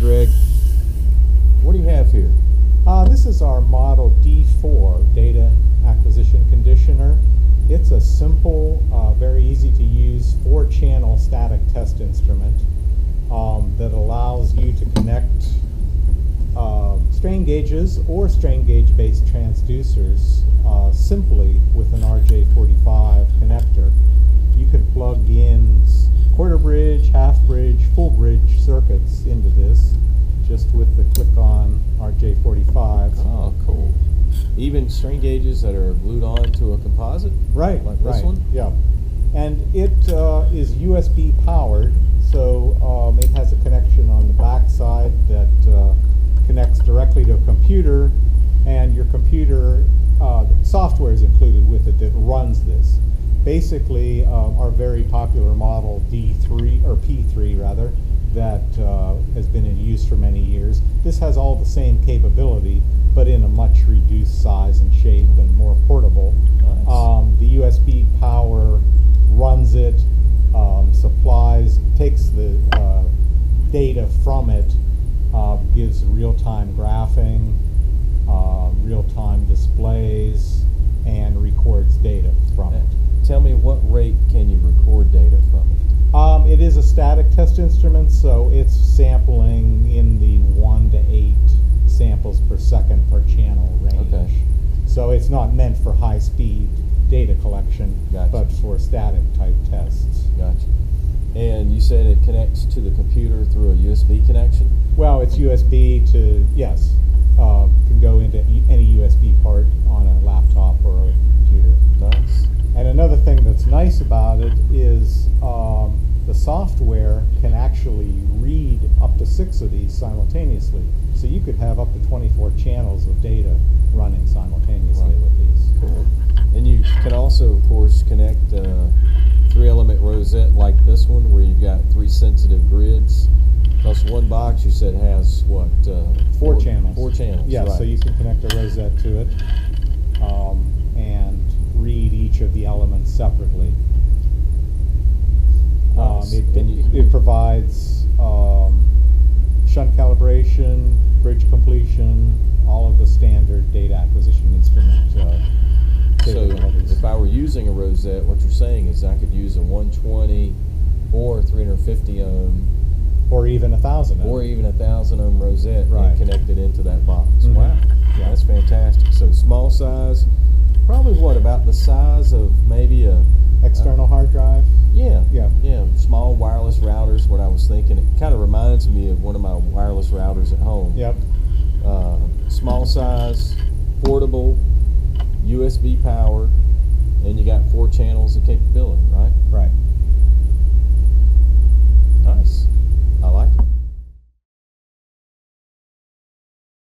Greg. What do you have here? Uh, this is our Model D4 data acquisition conditioner. It's a simple, uh, very easy to use four channel static test instrument um, that allows you to connect uh, strain gauges or strain gauge based transducers uh, simply with an RJ45 connector. You can plug in quarter bridge, half bridge, full bridge circuits Even strain gauges that are glued on to a composite? Right, Like this right, one? Yeah. And it uh, is USB powered, so um, it has a connection on the back side that uh, connects directly to a computer, and your computer uh, software is included with it that runs this. Basically, um, our very popular model D3 or P3 rather, that uh, has been in use for many years. This has all the same capability, but in a much reduced size and shape and more portable. Nice. Um, the USB power runs it, um, supplies, takes the uh, data from it, uh, gives real-time graphing, uh, real-time displays, and records data from it. Tell me what rate can you record data from it? Um, it is a static test instrument, so it's sampling in the one to eight samples per second per channel range. Okay. So it's not meant for high-speed data collection, Gotcha. but for static type tests. Gotcha. And you said it connects to the computer through a USB connection? Well, it's USB to yes, uh, can go into any USB port on a laptop or a computer. Nice. And another thing that's nice about it is the software can actually read up to six of these simultaneously. So you could have up to 24 channels of data running simultaneously Right. with these. Cool. And you can also, of course, connect a three element rosette like this one where you've got three sensitive grids. Plus one box you said has what? Uh, Four channels. Four channels. Yeah, so you can connect a rosette to it um, and read each of the elements separately. Um, it, it provides um, shunt calibration, bridge completion, all of the standard data acquisition instrument uh, So if I were using a rosette, what you're saying is I could use a 120 or 350 ohm or even a thousand. of or even a thousand ohm rosette Right. and connect it into that box. Mhm. Wow, Yeah. that's fantastic. So small size, probably what about the size of maybe a External hard drive. yeah, Yeah. yeah, small wireless routers. What I was thinking, it kind of reminds me of one of my wireless routers at home. Yep. Uh, small size, portable, USB powered, and you got four channels of capability, right? Right.